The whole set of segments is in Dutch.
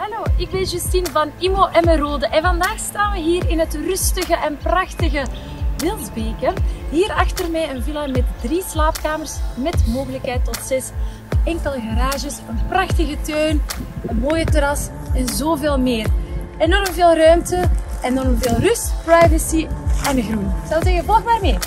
Hallo, ik ben Justine van Imo Emmerode en vandaag staan we hier in het rustige en prachtige Wilsbeke. Hier achter mij een villa met drie slaapkamers met mogelijkheid tot zes enkele garages, een prachtige tuin, een mooie terras en zoveel meer. Enorm veel ruimte, enorm veel rust, privacy en groen. Ik zou zeggen, volg maar mee.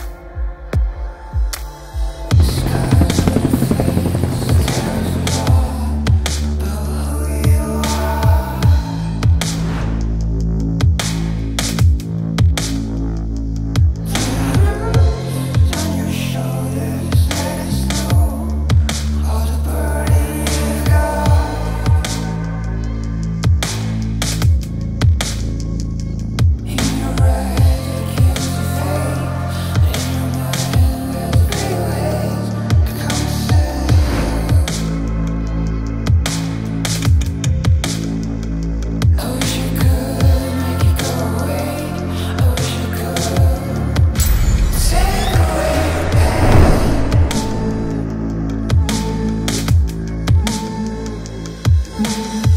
Mm-hmm.